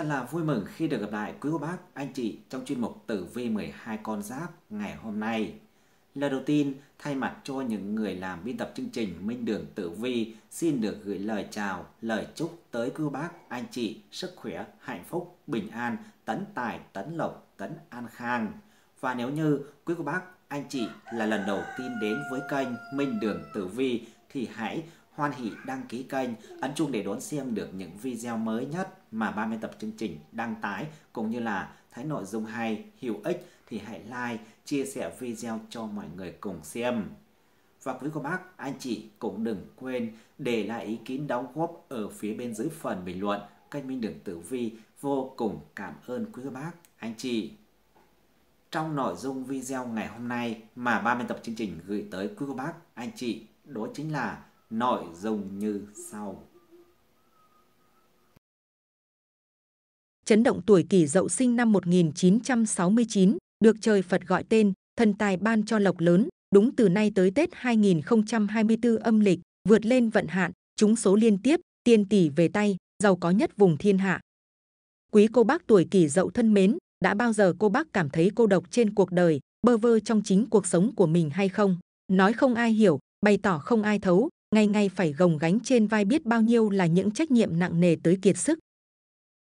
Thật là vui mừng khi được gặp lại quý cô bác, anh chị trong chuyên mục Tử Vi 12 con giáp ngày hôm nay. Lời đầu tiên, thay mặt cho những người làm biên tập chương trình Minh Đường Tử Vi xin được gửi lời chào, lời chúc tới quý cô bác, anh chị sức khỏe, hạnh phúc, bình an, tấn tài, tấn lộc, tấn an khang. Và nếu như quý cô bác, anh chị là lần đầu tiên đến với kênh Minh Đường Tử Vi thì hãy hoan hỷ đăng ký kênh, ấn chuông để đón xem được những video mới nhất mà 30 tập chương trình đăng tải cũng như là thấy nội dung hay, hữu ích thì hãy like, chia sẻ video cho mọi người cùng xem. Và quý cô bác, anh chị cũng đừng quên để lại ý kiến đóng góp ở phía bên dưới phần bình luận kênh Minh Đường Tử Vi vô cùng cảm ơn quý cô bác, anh chị. Trong nội dung video ngày hôm nay mà 30 tập chương trình gửi tới quý cô bác, anh chị đó chính là nội dung như sau. Chấn động tuổi kỷ dậu sinh năm 1969, được trời Phật gọi tên, thần tài ban cho lộc lớn, đúng từ nay tới Tết 2024 âm lịch, vượt lên vận hạn, trúng số liên tiếp, tiền tỷ về tay, giàu có nhất vùng thiên hạ. Quý cô bác tuổi kỷ dậu thân mến, đã bao giờ cô bác cảm thấy cô độc trên cuộc đời, bơ vơ trong chính cuộc sống của mình hay không? Nói không ai hiểu, bày tỏ không ai thấu, ngày ngày phải gồng gánh trên vai biết bao nhiêu là những trách nhiệm nặng nề tới kiệt sức.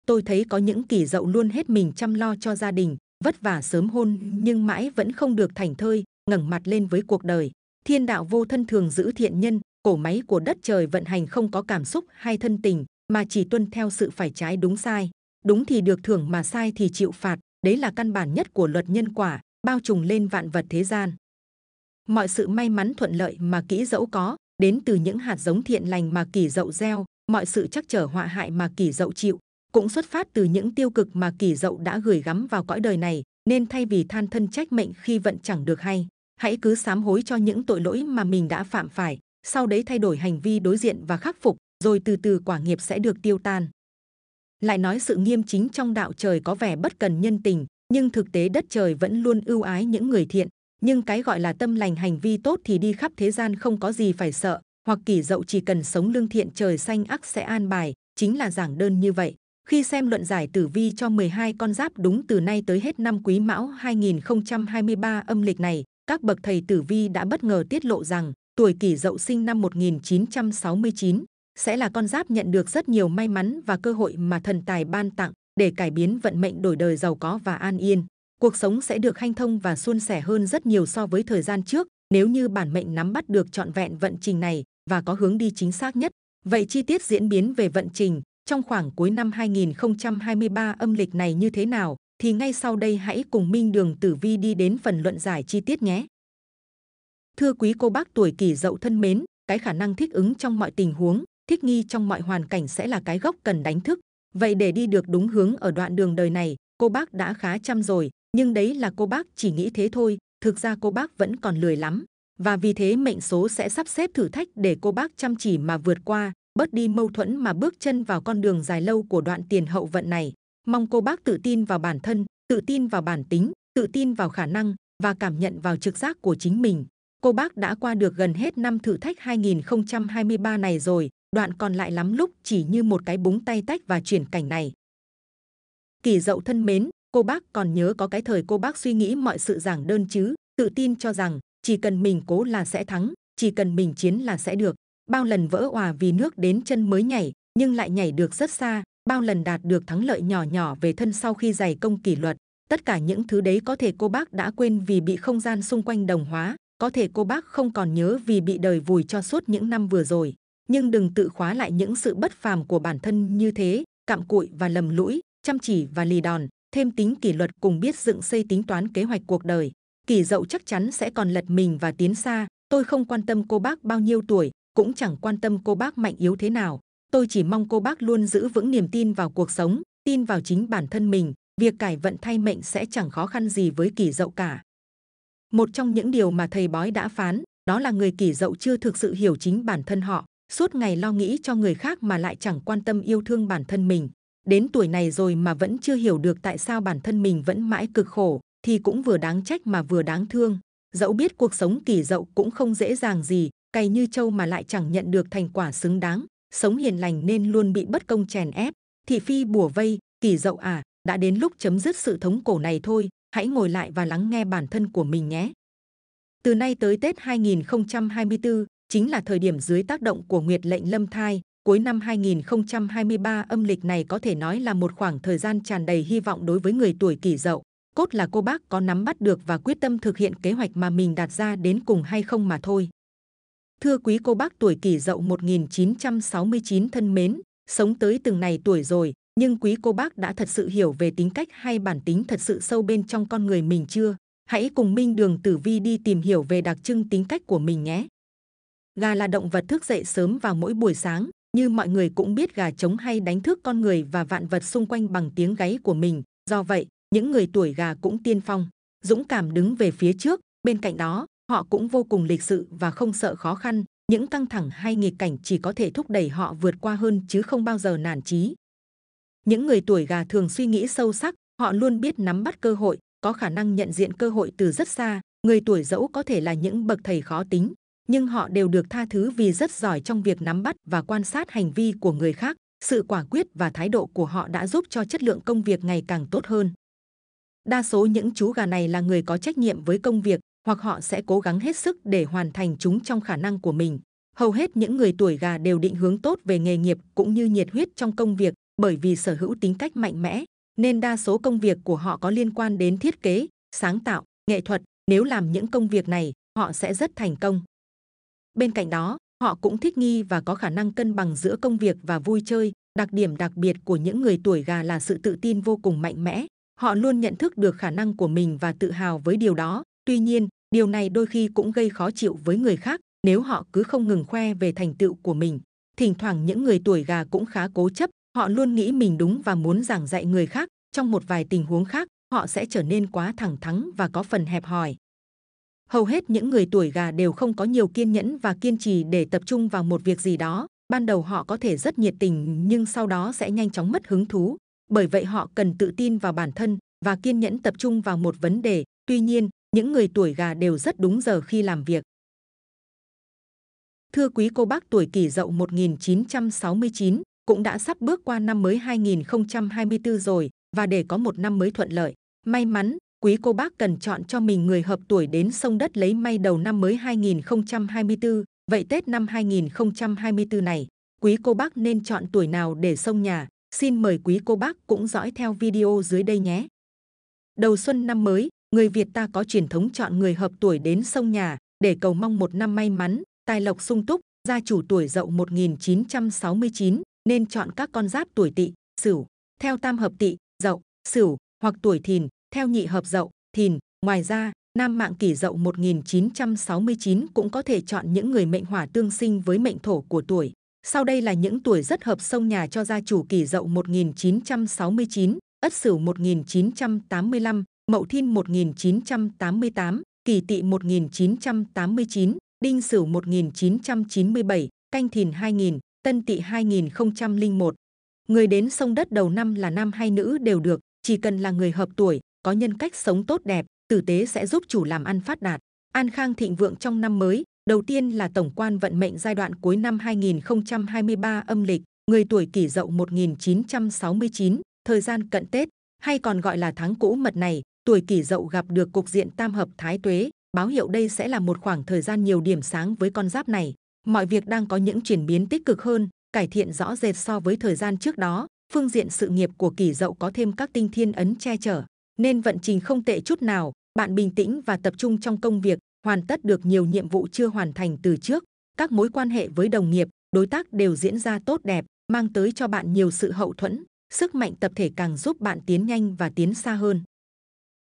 Tôi thấy có những kỳ dậu luôn hết mình chăm lo cho gia đình, vất vả sớm hôn nhưng mãi vẫn không được thành thơi, ngẩng mặt lên với cuộc đời. Thiên đạo vô thân thường giữ thiện nhân, cổ máy của đất trời vận hành không có cảm xúc hay thân tình, mà chỉ tuân theo sự phải trái đúng sai. Đúng thì được thưởng mà sai thì chịu phạt, đấy là căn bản nhất của luật nhân quả, bao trùm lên vạn vật thế gian. Mọi sự may mắn thuận lợi mà kỹ dẫu có, đến từ những hạt giống thiện lành mà kỷ dậu gieo, mọi sự chắc trở họa hại mà kỷ dậu chịu, cũng xuất phát từ những tiêu cực mà kỷ dậu đã gửi gắm vào cõi đời này. Nên thay vì than thân trách mệnh khi vận chẳng được hay, hãy cứ sám hối cho những tội lỗi mà mình đã phạm phải, sau đấy thay đổi hành vi đối diện và khắc phục, rồi từ từ quả nghiệp sẽ được tiêu tan. Lại nói sự nghiêm chính trong đạo trời có vẻ bất cần nhân tình, nhưng thực tế đất trời vẫn luôn ưu ái những người thiện, nhưng cái gọi là tâm lành hành vi tốt thì đi khắp thế gian không có gì phải sợ hoặc kỷ dậu chỉ cần sống lương thiện trời xanh ác sẽ an bài chính là giảng đơn như vậy khi xem luận giải tử vi cho 12 con giáp đúng từ nay tới hết năm Quý Mão 2023 âm lịch này, các bậc thầy tử vi đã bất ngờ tiết lộ rằng tuổi kỷ dậu sinh năm 1969 sẽ là con giáp nhận được rất nhiều may mắn và cơ hội mà thần tài ban tặng để cải biến vận mệnh đổi đời giàu có và an yên cuộc sống sẽ được hanh thông và suôn sẻ hơn rất nhiều so với thời gian trước nếu như bản mệnh nắm bắt được trọn vẹn vận trình này và có hướng đi chính xác nhất. Vậy chi tiết diễn biến về vận trình trong khoảng cuối năm 2023 âm lịch này như thế nào thì ngay sau đây hãy cùng Minh Đường Tử Vi đi đến phần luận giải chi tiết nhé. Thưa quý cô bác tuổi kỷ dậu thân mến, cái khả năng thích ứng trong mọi tình huống, thích nghi trong mọi hoàn cảnh sẽ là cái gốc cần đánh thức. Vậy để đi được đúng hướng ở đoạn đường đời này, cô bác đã khá chăm rồi, nhưng đấy là cô bác chỉ nghĩ thế thôi thực ra cô bác vẫn còn lười lắm và vì thế mệnh số sẽ sắp xếp thử thách để cô bác chăm chỉ mà vượt qua bớt đi mâu thuẫn mà bước chân vào con đường dài lâu của đoạn tiền hậu vận này. Mong cô bác tự tin vào bản thân, tự tin vào bản tính, tự tin vào khả năng và cảm nhận vào trực giác của chính mình. Cô bác đã qua được gần hết năm thử thách 2023 này rồi, đoạn còn lại lắm lúc chỉ như một cái búng tay tách và chuyển cảnh này. Kỳ dậu thân mến, cô bác còn nhớ có cái thời cô bác suy nghĩ mọi sự giảng đơn chứ, tự tin cho rằng chỉ cần mình cố là sẽ thắng, chỉ cần mình chiến là sẽ được bao lần vỡ òa vì nước đến chân mới nhảy nhưng lại nhảy được rất xa. Bao lần đạt được thắng lợi nhỏ nhỏ về thân sau khi dày công kỷ luật. Tất cả những thứ đấy có thể cô bác đã quên vì bị không gian xung quanh đồng hóa. Có thể cô bác không còn nhớ vì bị đời vùi cho suốt những năm vừa rồi. Nhưng đừng tự khóa lại những sự bất phàm của bản thân như thế. Cạm cụi và lầm lũi chăm chỉ và lì đòn thêm tính kỷ luật cùng biết dựng xây tính toán kế hoạch cuộc đời. Kỷ dậu chắc chắn sẽ còn lật mình và tiến xa. Tôi không quan tâm cô bác bao nhiêu tuổi, cũng chẳng quan tâm cô bác mạnh yếu thế nào. Tôi chỉ mong cô bác luôn giữ vững niềm tin vào cuộc sống, tin vào chính bản thân mình. Việc cải vận thay mệnh sẽ chẳng khó khăn gì với kỷ dậu cả. Một trong những điều mà thầy bói đã phán, đó là người kỷ dậu chưa thực sự hiểu chính bản thân họ, suốt ngày lo nghĩ cho người khác mà lại chẳng quan tâm yêu thương bản thân mình đến tuổi này rồi mà vẫn chưa hiểu được tại sao bản thân mình vẫn mãi cực khổ thì cũng vừa đáng trách mà vừa đáng thương dẫu biết cuộc sống kỷ dậu cũng không dễ dàng gì cày như trâu mà lại chẳng nhận được thành quả xứng đáng sống hiền lành nên luôn bị bất công chèn ép thị phi bùa vây Kỷ Dậu à, đã đến lúc chấm dứt sự thống cổ này thôi, hãy ngồi lại và lắng nghe bản thân của mình nhé. Từ nay tới Tết 2024 chính là thời điểm dưới tác động của Nguyệt lệnh lâm thai, cuối năm 2023 âm lịch này có thể nói là một khoảng thời gian tràn đầy hy vọng đối với người tuổi Kỷ Dậu. Cốt là cô bác có nắm bắt được và quyết tâm thực hiện kế hoạch mà mình đặt ra đến cùng hay không mà thôi. Thưa quý cô bác tuổi Kỷ Dậu 1969 thân mến, sống tới từng này tuổi rồi, nhưng quý cô bác đã thật sự hiểu về tính cách hay bản tính thật sự sâu bên trong con người mình chưa? Hãy cùng Minh Đường Tử Vi đi tìm hiểu về đặc trưng tính cách của mình nhé. Gà là động vật thức dậy sớm vào mỗi buổi sáng, như mọi người cũng biết gà trống hay đánh thức con người và vạn vật xung quanh bằng tiếng gáy của mình. Do vậy, những người tuổi gà cũng tiên phong, dũng cảm đứng về phía trước. Bên cạnh đó, họ cũng vô cùng lịch sự và không sợ khó khăn. Những căng thẳng hay nghịch cảnh chỉ có thể thúc đẩy họ vượt qua hơn chứ không bao giờ nản chí. Những người tuổi gà thường suy nghĩ sâu sắc, họ luôn biết nắm bắt cơ hội, có khả năng nhận diện cơ hội từ rất xa. Người tuổi dẫu có thể là những bậc thầy khó tính, nhưng họ đều được tha thứ vì rất giỏi trong việc nắm bắt và quan sát hành vi của người khác. Sự quả quyết và thái độ của họ đã giúp cho chất lượng công việc ngày càng tốt hơn. Đa số những chú gà này là người có trách nhiệm với công việc, hoặc họ sẽ cố gắng hết sức để hoàn thành chúng trong khả năng của mình. Hầu hết những người tuổi gà đều định hướng tốt về nghề nghiệp cũng như nhiệt huyết trong công việc, bởi vì sở hữu tính cách mạnh mẽ, nên đa số công việc của họ có liên quan đến thiết kế, sáng tạo, nghệ thuật. Nếu làm những công việc này, họ sẽ rất thành công. Bên cạnh đó, họ cũng thích nghi và có khả năng cân bằng giữa công việc và vui chơi. Đặc điểm đặc biệt của những người tuổi gà là sự tự tin vô cùng mạnh mẽ. Họ luôn nhận thức được khả năng của mình và tự hào với điều đó. Tuy nhiên, điều này đôi khi cũng gây khó chịu với người khác nếu họ cứ không ngừng khoe về thành tựu của mình. Thỉnh thoảng những người tuổi gà cũng khá cố chấp, họ luôn nghĩ mình đúng và muốn giảng dạy người khác. Trong một vài tình huống khác, họ sẽ trở nên quá thẳng thắn và có phần hẹp hòi. Hầu hết những người tuổi gà đều không có nhiều kiên nhẫn và kiên trì để tập trung vào một việc gì đó. Ban đầu họ có thể rất nhiệt tình nhưng sau đó sẽ nhanh chóng mất hứng thú. Bởi vậy họ cần tự tin vào bản thân và kiên nhẫn tập trung vào một vấn đề. Tuy nhiên, những người tuổi gà đều rất đúng giờ khi làm việc. Thưa quý cô bác tuổi kỷ dậu 1969, cũng đã sắp bước qua năm mới 2024 rồi và để có một năm mới thuận lợi, may mắn, quý cô bác cần chọn cho mình người hợp tuổi đến sông đất lấy may đầu năm mới 2024. Vậy Tết năm 2024 này, quý cô bác nên chọn tuổi nào để sông nhà? Xin mời quý cô bác cũng dõi theo video dưới đây nhé. Đầu xuân năm mới, người Việt ta có truyền thống chọn người hợp tuổi đến sông nhà để cầu mong một năm may mắn, tài lộc sung túc. Gia chủ tuổi Dậu 1969 nên chọn các con giáp tuổi Tỵ, Sửu theo tam hợp Tỵ, Dậu, Sửu hoặc tuổi Thìn theo nhị hợp Dậu, Thìn. Ngoài ra, nam mạng kỷ Dậu 1969 cũng có thể chọn những người mệnh hỏa tương sinh với mệnh thổ của tuổi. Sau đây là những tuổi rất hợp sông nhà cho gia chủ kỷ Dậu 1969, Ất Sửu 1985, Mậu Thìn 1988, Kỷ Tỵ 1989, Đinh Sửu 1997, Canh Thìn 2000, Tân Tỵ 2001. Người đến sông đất đầu năm là nam hay nữ đều được, chỉ cần là người hợp tuổi, có nhân cách sống tốt đẹp, tử tế sẽ giúp chủ làm ăn phát đạt, an khang thịnh vượng trong năm mới. Đầu tiên là tổng quan vận mệnh giai đoạn cuối năm 2023 âm lịch, người tuổi kỷ dậu 1969, thời gian cận Tết, hay còn gọi là tháng cũ mật này, tuổi kỷ dậu gặp được cục diện tam hợp thái tuế, báo hiệu đây sẽ là một khoảng thời gian nhiều điểm sáng với con giáp này. Mọi việc đang có những chuyển biến tích cực hơn, cải thiện rõ rệt so với thời gian trước đó. Phương diện sự nghiệp của kỷ dậu có thêm các tinh thiên ấn che chở, nên vận trình không tệ chút nào. Bạn bình tĩnh và tập trung trong công việc, hoàn tất được nhiều nhiệm vụ chưa hoàn thành từ trước. Các mối quan hệ với đồng nghiệp, đối tác đều diễn ra tốt đẹp, mang tới cho bạn nhiều sự hậu thuẫn. Sức mạnh tập thể càng giúp bạn tiến nhanh và tiến xa hơn.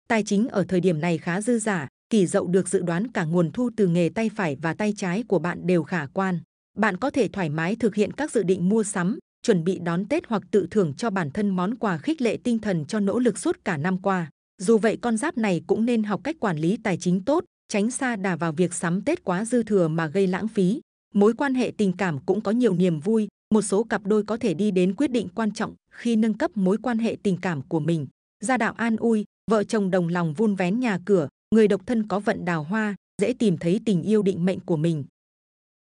Tài chính ở thời điểm này khá dư giả, kỳ dậu được dự đoán cả nguồn thu từ nghề tay phải và tay trái của bạn đều khả quan. Bạn có thể thoải mái thực hiện các dự định mua sắm, chuẩn bị đón Tết hoặc tự thưởng cho bản thân món quà khích lệ tinh thần cho nỗ lực suốt cả năm qua. Dù vậy con giáp này cũng nên học cách quản lý tài chính tốt, tránh xa đà vào việc sắm Tết quá dư thừa mà gây lãng phí. Mối quan hệ tình cảm cũng có nhiều niềm vui, một số cặp đôi có thể đi đến quyết định quan trọng khi nâng cấp mối quan hệ tình cảm của mình. Gia đạo an ui, vợ chồng đồng lòng vun vén nhà cửa, người độc thân có vận đào hoa, dễ tìm thấy tình yêu định mệnh của mình.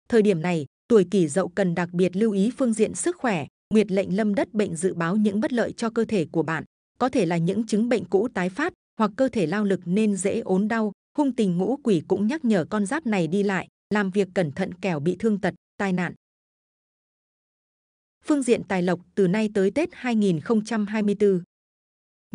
Thời điểm này, tuổi kỷ dậu cần đặc biệt lưu ý phương diện sức khỏe, Nguyệt lệnh lâm đất bệnh dự báo những bất lợi cho cơ thể của bạn, có thể là những chứng bệnh cũ tái phát hoặc cơ thể lao lực nên dễ ốm đau. Hung tình ngũ quỷ cũng nhắc nhở con giáp này đi lại, làm việc cẩn thận kẻo bị thương tật, tai nạn. Phương diện tài lộc từ nay tới Tết 2024.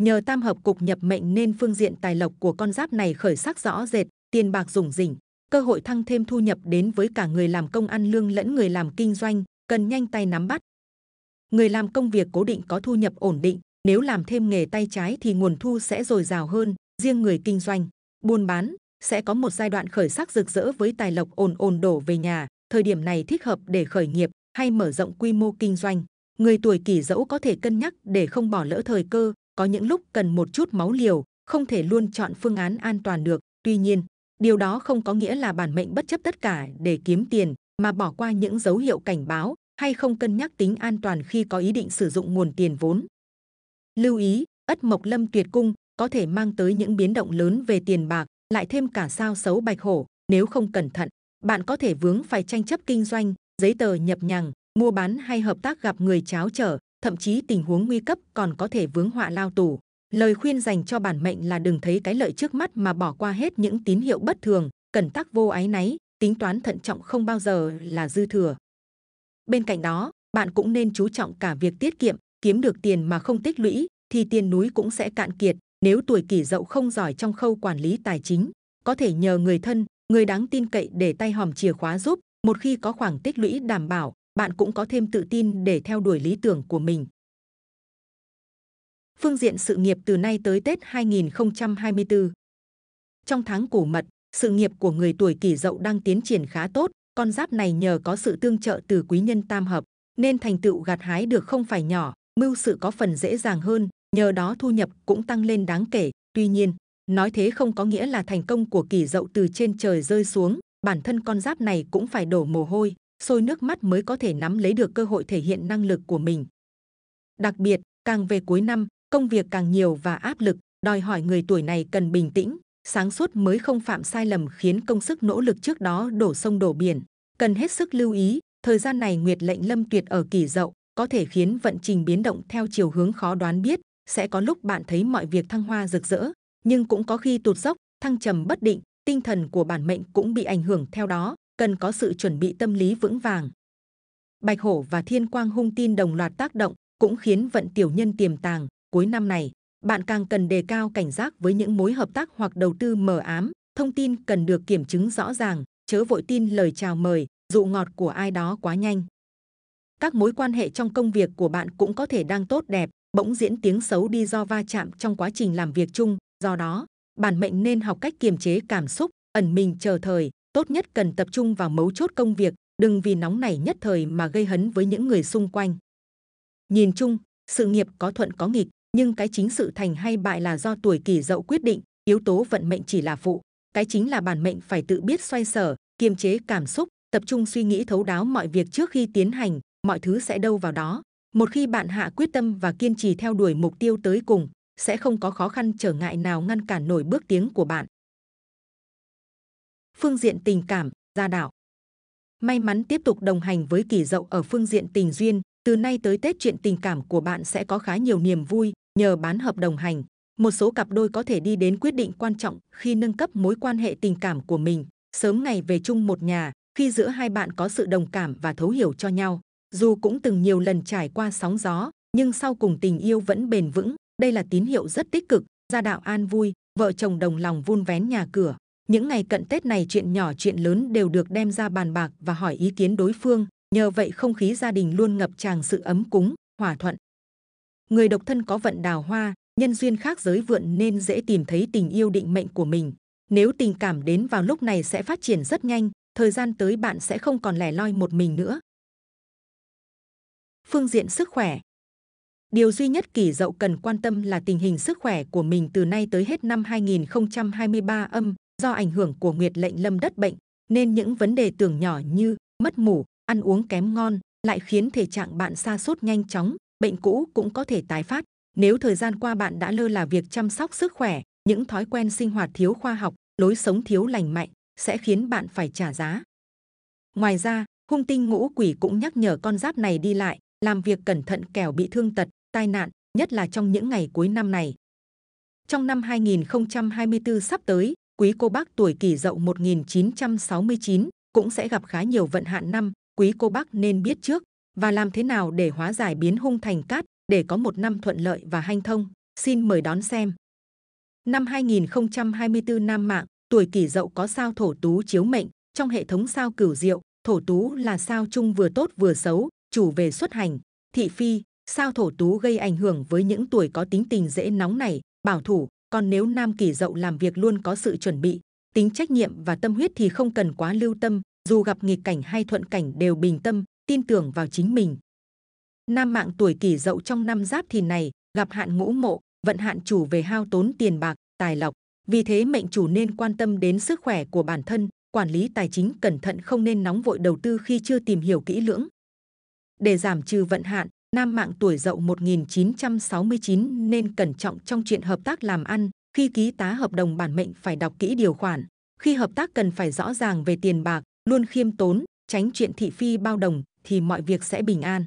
Nhờ tam hợp cục nhập mệnh nên phương diện tài lộc của con giáp này khởi sắc rõ rệt, tiền bạc rủng rỉnh, cơ hội thăng thêm thu nhập đến với cả người làm công ăn lương lẫn người làm kinh doanh, cần nhanh tay nắm bắt. Người làm công việc cố định có thu nhập ổn định, nếu làm thêm nghề tay trái thì nguồn thu sẽ dồi dào hơn. Riêng người kinh doanh, buôn bán sẽ có một giai đoạn khởi sắc rực rỡ với tài lộc ồn ồn đổ về nhà. Thời điểm này thích hợp để khởi nghiệp hay mở rộng quy mô kinh doanh. Người tuổi kỷ dẫu có thể cân nhắc để không bỏ lỡ thời cơ. Có những lúc cần một chút máu liều, không thể luôn chọn phương án an toàn được. Tuy nhiên, điều đó không có nghĩa là bản mệnh bất chấp tất cả để kiếm tiền mà bỏ qua những dấu hiệu cảnh báo hay không cân nhắc tính an toàn khi có ý định sử dụng nguồn tiền vốn. Lưu ý, ất mộc lâm tuyệt cung có thể mang tới những biến động lớn về tiền bạc, lại thêm cả sao xấu bạch hổ. Nếu không cẩn thận, bạn có thể vướng phải tranh chấp kinh doanh, giấy tờ nhập nhằng, mua bán hay hợp tác gặp người cháo trở, thậm chí tình huống nguy cấp còn có thể vướng họa lao tù. Lời khuyên dành cho bản mệnh là đừng thấy cái lợi trước mắt mà bỏ qua hết những tín hiệu bất thường, cẩn tắc vô ái náy, tính toán thận trọng không bao giờ là dư thừa. Bên cạnh đó, bạn cũng nên chú trọng cả việc tiết kiệm, kiếm được tiền mà không tích lũy thì tiền núi cũng sẽ cạn kiệt. Nếu tuổi kỷ dậu không giỏi trong khâu quản lý tài chính, có thể nhờ người thân, người đáng tin cậy để tay hòm chìa khóa giúp. Một khi có khoảng tích lũy đảm bảo, bạn cũng có thêm tự tin để theo đuổi lý tưởng của mình. Phương diện sự nghiệp từ nay tới Tết 2024 Trong tháng củ mật, sự nghiệp của người tuổi kỷ dậu đang tiến triển khá tốt. Con giáp này nhờ có sự tương trợ từ quý nhân tam hợp, nên thành tựu gặt hái được không phải nhỏ, mưu sự có phần dễ dàng hơn, nhờ đó thu nhập cũng tăng lên đáng kể. Tuy nhiên, nói thế không có nghĩa là thành công của kỷ dậu từ trên trời rơi xuống, bản thân con giáp này cũng phải đổ mồ hôi, sôi nước mắt mới có thể nắm lấy được cơ hội thể hiện năng lực của mình. Đặc biệt, càng về cuối năm, công việc càng nhiều và áp lực, đòi hỏi người tuổi này cần bình tĩnh, sáng suốt mới không phạm sai lầm khiến công sức nỗ lực trước đó đổ sông đổ biển. Cần hết sức lưu ý, thời gian này Nguyệt lệnh lâm tuyệt ở kỷ dậu có thể khiến vận trình biến động theo chiều hướng khó đoán biết. Sẽ có lúc bạn thấy mọi việc thăng hoa rực rỡ, nhưng cũng có khi tụt dốc, thăng trầm bất định. Tinh thần của bản mệnh cũng bị ảnh hưởng theo đó, cần có sự chuẩn bị tâm lý vững vàng. Bạch hổ và thiên quang hung tin đồng loạt tác động, cũng khiến vận tiểu nhân tiềm tàng. Cuối năm này, bạn càng cần đề cao cảnh giác với những mối hợp tác hoặc đầu tư mờ ám. Thông tin cần được kiểm chứng rõ ràng, chớ vội tin lời chào mời, dụ ngọt của ai đó quá nhanh. Các mối quan hệ trong công việc của bạn cũng có thể đang tốt đẹp, bỗng diễn tiếng xấu đi do va chạm trong quá trình làm việc chung. Do đó, bản mệnh nên học cách kiềm chế cảm xúc, ẩn mình chờ thời. Tốt nhất cần tập trung vào mấu chốt công việc, đừng vì nóng nảy nhất thời mà gây hấn với những người xung quanh. Nhìn chung, sự nghiệp có thuận có nghịch, nhưng cái chính sự thành hay bại là do tuổi kỷ dậu quyết định, yếu tố vận mệnh chỉ là phụ. Cái chính là bản mệnh phải tự biết xoay sở, kiềm chế cảm xúc, tập trung suy nghĩ thấu đáo mọi việc trước khi tiến hành, mọi thứ sẽ đâu vào đó. Một khi bạn hạ quyết tâm và kiên trì theo đuổi mục tiêu tới cùng, sẽ không có khó khăn trở ngại nào ngăn cản nổi bước tiến của bạn. Phương diện tình cảm, gia đạo May mắn tiếp tục đồng hành với kỷ dậu ở phương diện tình duyên, từ nay tới Tết chuyện tình cảm của bạn sẽ có khá nhiều niềm vui, nhờ bán hợp đồng hành. Một số cặp đôi có thể đi đến quyết định quan trọng khi nâng cấp mối quan hệ tình cảm của mình, sớm ngày về chung một nhà, khi giữa hai bạn có sự đồng cảm và thấu hiểu cho nhau. Dù cũng từng nhiều lần trải qua sóng gió, nhưng sau cùng tình yêu vẫn bền vững. Đây là tín hiệu rất tích cực, gia đạo an vui, vợ chồng đồng lòng vun vén nhà cửa. Những ngày cận Tết này chuyện nhỏ chuyện lớn đều được đem ra bàn bạc và hỏi ý kiến đối phương. Nhờ vậy không khí gia đình luôn ngập tràn sự ấm cúng, hòa thuận. Người độc thân có vận đào hoa, nhân duyên khác giới vượn nên dễ tìm thấy tình yêu định mệnh của mình. Nếu tình cảm đến vào lúc này sẽ phát triển rất nhanh, thời gian tới bạn sẽ không còn lẻ loi một mình nữa. Phương diện sức khỏe Điều duy nhất kỷ dậu cần quan tâm là tình hình sức khỏe của mình từ nay tới hết năm 2023 âm do ảnh hưởng của nguyệt lệnh lâm đất bệnh, nên những vấn đề tưởng nhỏ như mất ngủ, ăn uống kém ngon lại khiến thể trạng bạn sa sút nhanh chóng, bệnh cũ cũng có thể tái phát. Nếu thời gian qua bạn đã lơ là việc chăm sóc sức khỏe, những thói quen sinh hoạt thiếu khoa học, lối sống thiếu lành mạnh sẽ khiến bạn phải trả giá. Ngoài ra, hung tinh ngũ quỷ cũng nhắc nhở con giáp này đi lại, làm việc cẩn thận kẻo bị thương tật, tai nạn, nhất là trong những ngày cuối năm này. Trong năm 2024 sắp tới, quý cô bác tuổi kỷ dậu 1969 cũng sẽ gặp khá nhiều vận hạn năm, quý cô bác nên biết trước và làm thế nào để hóa giải biến hung thành cát để có một năm thuận lợi và hanh thông. Xin mời đón xem. Năm 2024 Nam Mạng, tuổi kỷ dậu có sao thổ tú chiếu mệnh, trong hệ thống sao cửu diệu, thổ tú là sao chung vừa tốt vừa xấu, chủ về xuất hành, thị phi, sao thổ tú gây ảnh hưởng với những tuổi có tính tình dễ nóng nảy, bảo thủ, còn nếu nam kỷ dậu làm việc luôn có sự chuẩn bị, tính trách nhiệm và tâm huyết thì không cần quá lưu tâm, dù gặp nghịch cảnh hay thuận cảnh đều bình tâm, tin tưởng vào chính mình. Nam mạng tuổi kỷ dậu trong năm giáp thìn này gặp hạn ngũ mộ, vận hạn chủ về hao tốn tiền bạc, tài lộc. Vì thế mệnh chủ nên quan tâm đến sức khỏe của bản thân, quản lý tài chính cẩn thận không nên nóng vội đầu tư khi chưa tìm hiểu kỹ lưỡng. Để giảm trừ vận hạn, nam mạng tuổi dậu 1969 nên cẩn trọng trong chuyện hợp tác làm ăn. Khi ký tá hợp đồng bản mệnh phải đọc kỹ điều khoản. Khi hợp tác cần phải rõ ràng về tiền bạc, luôn khiêm tốn, tránh chuyện thị phi bao đồng thì mọi việc sẽ bình an.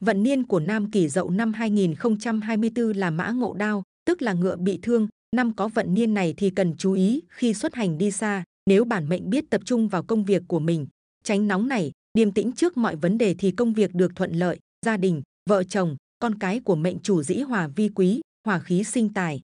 Vận niên của Nam Kỷ Dậu năm 2024 là mã ngộ đao, tức là ngựa bị thương. Năm có vận niên này thì cần chú ý khi xuất hành đi xa. Nếu bản mệnh biết tập trung vào công việc của mình, tránh nóng này, điềm tĩnh trước mọi vấn đề thì công việc được thuận lợi. Gia đình, vợ chồng, con cái của mệnh chủ dĩ hòa vi quý, hòa khí sinh tài.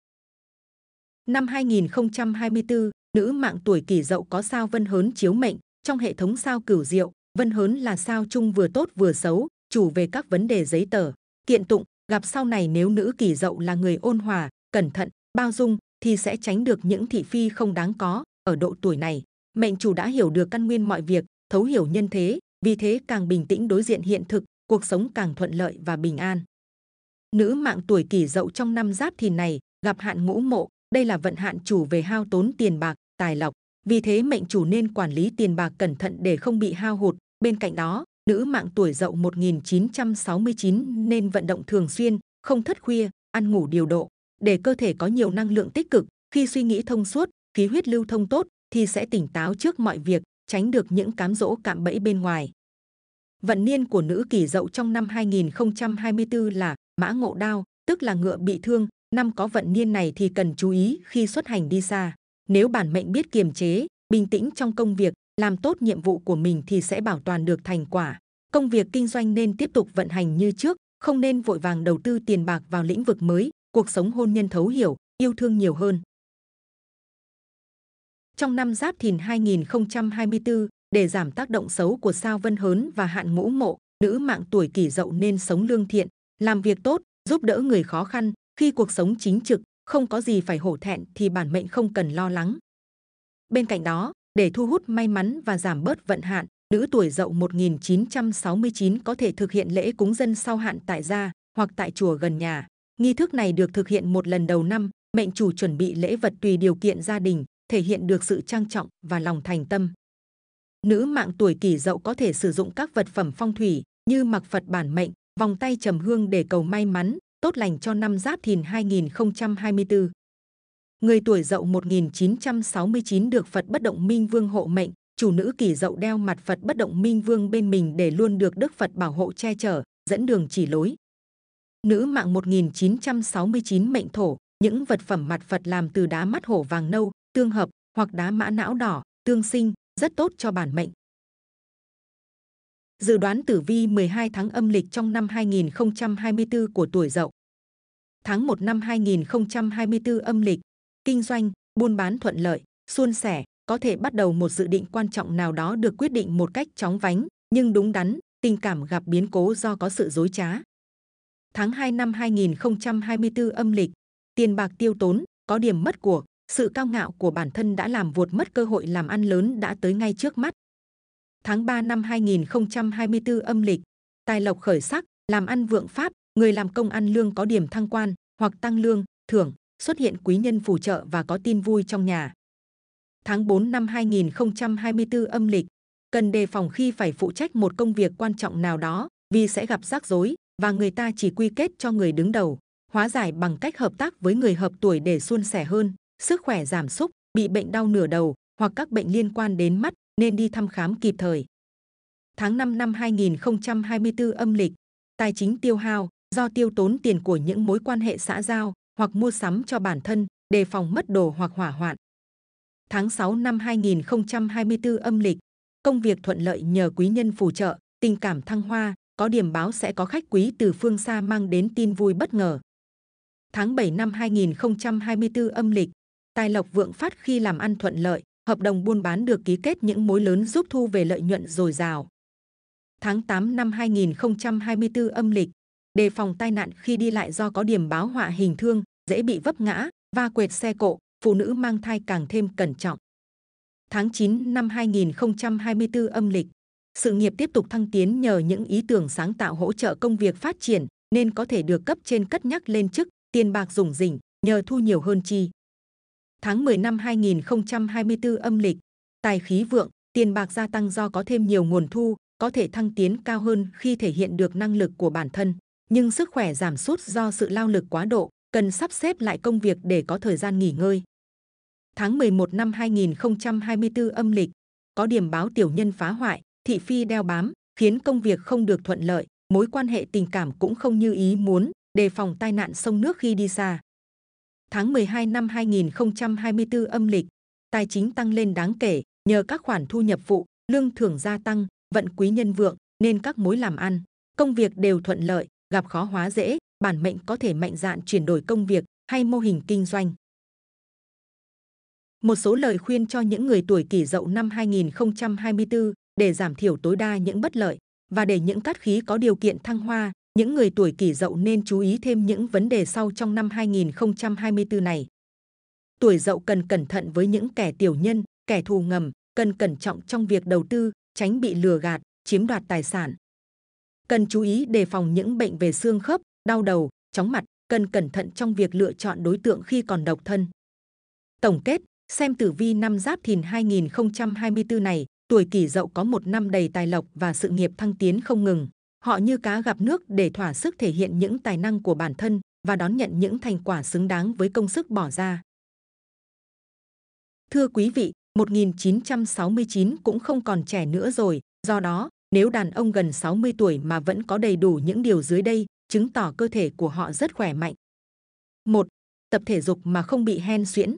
Năm 2024, nữ mạng tuổi kỷ dậu có sao vân hớn chiếu mệnh. Trong hệ thống sao cửu diệu, vân hớn là sao chung vừa tốt vừa xấu, chủ về các vấn đề giấy tờ, kiện tụng, gặp sau này nếu nữ kỷ dậu là người ôn hòa, cẩn thận, bao dung thì sẽ tránh được những thị phi không đáng có. Ở độ tuổi này, mệnh chủ đã hiểu được căn nguyên mọi việc, thấu hiểu nhân thế, vì thế càng bình tĩnh đối diện hiện thực, cuộc sống càng thuận lợi và bình an. Nữ mạng tuổi kỷ dậu trong năm giáp thìn này gặp hạn ngũ mộ, đây là vận hạn chủ về hao tốn tiền bạc, tài lộc. Vì thế mệnh chủ nên quản lý tiền bạc cẩn thận để không bị hao hụt. Bên cạnh đó, nữ mạng tuổi dậu 1969 nên vận động thường xuyên, không thất khuya, ăn ngủ điều độ, để cơ thể có nhiều năng lượng tích cực. Khi suy nghĩ thông suốt, khí huyết lưu thông tốt, thì sẽ tỉnh táo trước mọi việc, tránh được những cám dỗ cạm bẫy bên ngoài. Vận niên của nữ kỷ dậu trong năm 2024 là mã ngộ đao, tức là ngựa bị thương. Năm có vận niên này thì cần chú ý khi xuất hành đi xa. Nếu bản mệnh biết kiềm chế, bình tĩnh trong công việc, làm tốt nhiệm vụ của mình thì sẽ bảo toàn được thành quả. Công việc kinh doanh nên tiếp tục vận hành như trước, không nên vội vàng đầu tư tiền bạc vào lĩnh vực mới, cuộc sống hôn nhân thấu hiểu, yêu thương nhiều hơn. Trong năm Giáp Thìn 2024, để giảm tác động xấu của sao Vân Hớn và hạn ngũ mộ, nữ mạng tuổi kỷ dậu nên sống lương thiện, làm việc tốt, giúp đỡ người khó khăn. Khi cuộc sống chính trực, không có gì phải hổ thẹn thì bản mệnh không cần lo lắng. Bên cạnh đó, để thu hút may mắn và giảm bớt vận hạn, nữ tuổi dậu 1969 có thể thực hiện lễ cúng dân sau hạn tại gia hoặc tại chùa gần nhà. Nghi thức này được thực hiện một lần đầu năm, mệnh chủ chuẩn bị lễ vật tùy điều kiện gia đình, thể hiện được sự trang trọng và lòng thành tâm. Nữ mạng tuổi kỷ dậu có thể sử dụng các vật phẩm phong thủy như mặc Phật bản mệnh, vòng tay trầm hương để cầu may mắn, tốt lành cho năm Giáp Thìn 2024. Người tuổi Dậu 1969 được Phật Bất Động Minh Vương hộ mệnh, chủ nữ kỷ Dậu đeo mặt Phật Bất Động Minh Vương bên mình để luôn được Đức Phật bảo hộ che chở, dẫn đường chỉ lối. Nữ mạng 1969 mệnh thổ, những vật phẩm mặt Phật làm từ đá mắt hổ vàng nâu, tương hợp hoặc đá mã não đỏ, tương sinh, rất tốt cho bản mệnh. Dự đoán tử vi 12 tháng âm lịch trong năm 2024 của tuổi Dậu. Tháng 1 năm 2024 âm lịch, kinh doanh, buôn bán thuận lợi, suôn sẻ, có thể bắt đầu một dự định quan trọng nào đó được quyết định một cách chóng vánh, nhưng đúng đắn, tình cảm gặp biến cố do có sự dối trá. Tháng 2 năm 2024 âm lịch, tiền bạc tiêu tốn, có điểm mất của, sự cao ngạo của bản thân đã làm vuột mất cơ hội làm ăn lớn đã tới ngay trước mắt. Tháng 3 năm 2024 âm lịch, tài lộc khởi sắc, làm ăn vượng pháp, người làm công ăn lương có điểm thăng quan hoặc tăng lương, thưởng, xuất hiện quý nhân phù trợ và có tin vui trong nhà. Tháng 4 năm 2024 âm lịch, cần đề phòng khi phải phụ trách một công việc quan trọng nào đó vì sẽ gặp rắc rối và người ta chỉ quy kết cho người đứng đầu, hóa giải bằng cách hợp tác với người hợp tuổi để suôn sẻ hơn, sức khỏe giảm sút, bị bệnh đau nửa đầu hoặc các bệnh liên quan đến mắt nên đi thăm khám kịp thời. Tháng 5 năm 2024 âm lịch, tài chính tiêu hao do tiêu tốn tiền của những mối quan hệ xã giao hoặc mua sắm cho bản thân, đề phòng mất đồ hoặc hỏa hoạn. Tháng 6 năm 2024 âm lịch, công việc thuận lợi nhờ quý nhân phù trợ, tình cảm thăng hoa, có điểm báo sẽ có khách quý từ phương xa mang đến tin vui bất ngờ. Tháng 7 năm 2024 âm lịch, tài lộc vượng phát khi làm ăn thuận lợi, hợp đồng buôn bán được ký kết những mối lớn giúp thu về lợi nhuận dồi dào. Tháng 8 năm 2024 âm lịch, đề phòng tai nạn khi đi lại do có điểm báo họa hình thương, dễ bị vấp ngã, va quệt xe cộ, phụ nữ mang thai càng thêm cẩn trọng. Tháng 9 năm 2024 âm lịch, sự nghiệp tiếp tục thăng tiến nhờ những ý tưởng sáng tạo hỗ trợ công việc phát triển nên có thể được cấp trên cất nhắc lên chức, tiền bạc dùng rỉnh nhờ thu nhiều hơn chi. Tháng 10 năm 2024 âm lịch, tài khí vượng, tiền bạc gia tăng do có thêm nhiều nguồn thu, có thể thăng tiến cao hơn khi thể hiện được năng lực của bản thân. Nhưng sức khỏe giảm sút do sự lao lực quá độ, cần sắp xếp lại công việc để có thời gian nghỉ ngơi. Tháng 11 năm 2024 âm lịch, có điểm báo tiểu nhân phá hoại, thị phi đeo bám, khiến công việc không được thuận lợi, mối quan hệ tình cảm cũng không như ý muốn, đề phòng tai nạn sông nước khi đi xa. Tháng 12 năm 2024 âm lịch, tài chính tăng lên đáng kể nhờ các khoản thu nhập phụ, lương thưởng gia tăng, vận quý nhân vượng nên các mối làm ăn, công việc đều thuận lợi, gặp khó hóa dễ, bản mệnh có thể mạnh dạn chuyển đổi công việc hay mô hình kinh doanh. Một số lời khuyên cho những người tuổi kỷ dậu năm 2024 để giảm thiểu tối đa những bất lợi và để những cát khí có điều kiện thăng hoa, những người tuổi kỷ dậu nên chú ý thêm những vấn đề sau trong năm 2024 này. Tuổi dậu cần cẩn thận với những kẻ tiểu nhân, kẻ thù ngầm, cần cẩn trọng trong việc đầu tư, tránh bị lừa gạt, chiếm đoạt tài sản. Cần chú ý đề phòng những bệnh về xương khớp, đau đầu, chóng mặt, cần cẩn thận trong việc lựa chọn đối tượng khi còn độc thân. Tổng kết, xem tử vi năm Giáp Thìn 2024 này, tuổi kỷ dậu có một năm đầy tài lộc và sự nghiệp thăng tiến không ngừng. Họ như cá gặp nước để thỏa sức thể hiện những tài năng của bản thân và đón nhận những thành quả xứng đáng với công sức bỏ ra. Thưa quý vị, 1969 cũng không còn trẻ nữa rồi, do đó, nếu đàn ông gần 60 tuổi mà vẫn có đầy đủ những điều dưới đây, chứng tỏ cơ thể của họ rất khỏe mạnh. 1. Tập thể dục mà không bị hen suyễn.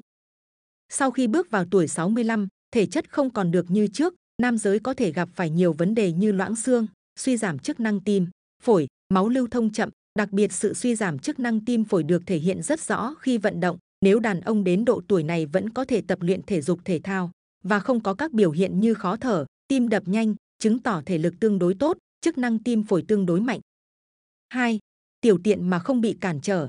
Sau khi bước vào tuổi 65, thể chất không còn được như trước, nam giới có thể gặp phải nhiều vấn đề như loãng xương, suy giảm chức năng tim, phổi, máu lưu thông chậm, đặc biệt sự suy giảm chức năng tim phổi được thể hiện rất rõ khi vận động. Nếu đàn ông đến độ tuổi này vẫn có thể tập luyện thể dục thể thao và không có các biểu hiện như khó thở, tim đập nhanh, chứng tỏ thể lực tương đối tốt, chức năng tim phổi tương đối mạnh. 2. Tiểu tiện mà không bị cản trở.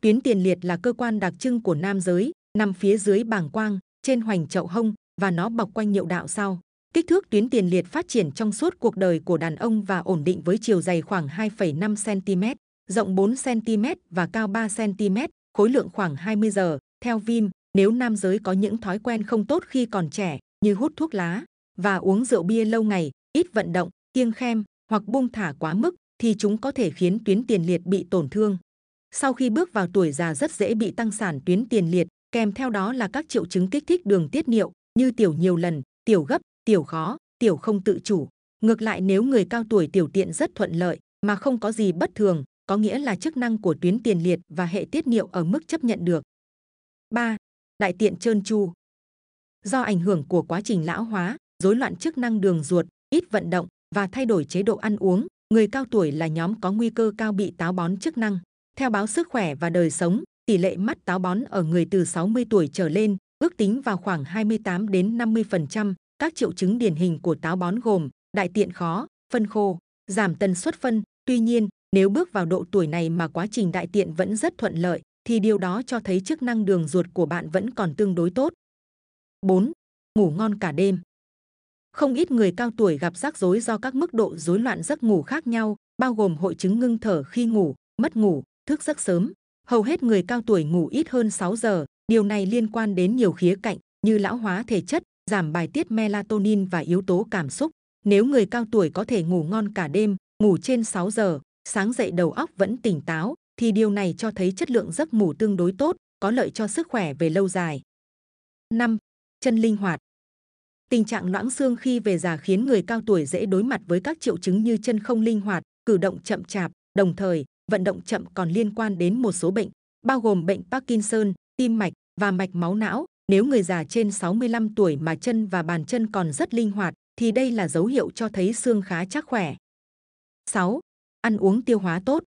Tuyến tiền liệt là cơ quan đặc trưng của nam giới, nằm phía dưới bàng quang, trên hoành chậu hông và nó bọc quanh niệu đạo sau. Kích thước tuyến tiền liệt phát triển trong suốt cuộc đời của đàn ông và ổn định với chiều dày khoảng 2,5 cm, rộng 4 cm và cao 3 cm, khối lượng khoảng 20 giờ. Theo Vim, nếu nam giới có những thói quen không tốt khi còn trẻ như hút thuốc lá và uống rượu bia lâu ngày, ít vận động, kiêng khem hoặc buông thả quá mức thì chúng có thể khiến tuyến tiền liệt bị tổn thương. Sau khi bước vào tuổi già rất dễ bị tăng sản tuyến tiền liệt, kèm theo đó là các triệu chứng kích thích đường tiết niệu như tiểu nhiều lần, tiểu gấp, tiểu khó, tiểu không tự chủ. Ngược lại nếu người cao tuổi tiểu tiện rất thuận lợi mà không có gì bất thường, có nghĩa là chức năng của tuyến tiền liệt và hệ tiết niệu ở mức chấp nhận được. 3. Đại tiện trơn tru. Do ảnh hưởng của quá trình lão hóa, rối loạn chức năng đường ruột, ít vận động và thay đổi chế độ ăn uống, người cao tuổi là nhóm có nguy cơ cao bị táo bón chức năng. Theo báo Sức khỏe và đời sống, tỷ lệ mắt táo bón ở người từ 60 tuổi trở lên ước tính vào khoảng 28 đến 50%. Các triệu chứng điển hình của táo bón gồm đại tiện khó, phân khô, giảm tần suất phân. Tuy nhiên, nếu bước vào độ tuổi này mà quá trình đại tiện vẫn rất thuận lợi, thì điều đó cho thấy chức năng đường ruột của bạn vẫn còn tương đối tốt. 4. Ngủ ngon cả đêm. Không ít người cao tuổi gặp rắc rối do các mức độ rối loạn giấc ngủ khác nhau, bao gồm hội chứng ngưng thở khi ngủ, mất ngủ, thức giấc sớm. Hầu hết người cao tuổi ngủ ít hơn 6 giờ, điều này liên quan đến nhiều khía cạnh như lão hóa thể chất, giảm bài tiết melatonin và yếu tố cảm xúc. Nếu người cao tuổi có thể ngủ ngon cả đêm, ngủ trên 6 giờ, sáng dậy đầu óc vẫn tỉnh táo, thì điều này cho thấy chất lượng giấc ngủ tương đối tốt, có lợi cho sức khỏe về lâu dài. 5. Chân linh hoạt Tình trạng loãng xương khi về già khiến người cao tuổi dễ đối mặt với các triệu chứng như chân không linh hoạt, cử động chậm chạp, đồng thời vận động chậm còn liên quan đến một số bệnh, bao gồm bệnh Parkinson, tim mạch và mạch máu não. Nếu người già trên 65 tuổi mà chân và bàn chân còn rất linh hoạt, thì đây là dấu hiệu cho thấy xương khá chắc khỏe. 6. Ăn uống tiêu hóa tốt.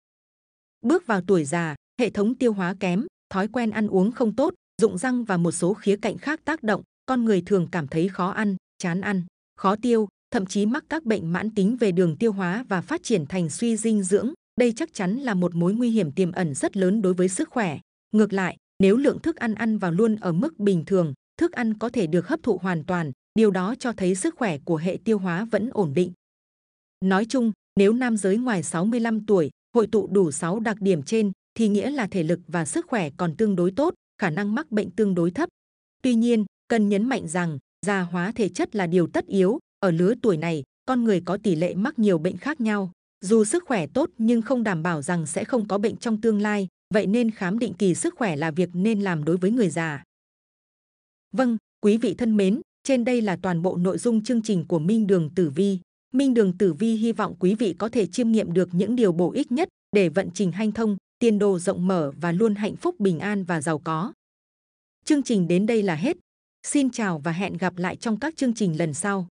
Bước vào tuổi già, hệ thống tiêu hóa kém, thói quen ăn uống không tốt, dụng răng và một số khía cạnh khác tác động, con người thường cảm thấy khó ăn, chán ăn, khó tiêu, thậm chí mắc các bệnh mãn tính về đường tiêu hóa và phát triển thành suy dinh dưỡng. Đây chắc chắn là một mối nguy hiểm tiềm ẩn rất lớn đối với sức khỏe. Ngược lại, nếu lượng thức ăn ăn vào luôn ở mức bình thường, thức ăn có thể được hấp thụ hoàn toàn, điều đó cho thấy sức khỏe của hệ tiêu hóa vẫn ổn định. Nói chung, nếu nam giới ngoài 65 tuổi hội tụ đủ 6 đặc điểm trên thì nghĩa là thể lực và sức khỏe còn tương đối tốt, khả năng mắc bệnh tương đối thấp. Tuy nhiên, cần nhấn mạnh rằng già hóa thể chất là điều tất yếu. Ở lứa tuổi này, con người có tỷ lệ mắc nhiều bệnh khác nhau. Dù sức khỏe tốt nhưng không đảm bảo rằng sẽ không có bệnh trong tương lai, vậy nên khám định kỳ sức khỏe là việc nên làm đối với người già. Vâng, quý vị thân mến, trên đây là toàn bộ nội dung chương trình của Minh Đường Tử Vi. Minh Đường Tử Vi hy vọng quý vị có thể chiêm nghiệm được những điều bổ ích nhất để vận trình hanh thông, tiền đồ rộng mở và luôn hạnh phúc bình an và giàu có. Chương trình đến đây là hết. Xin chào và hẹn gặp lại trong các chương trình lần sau.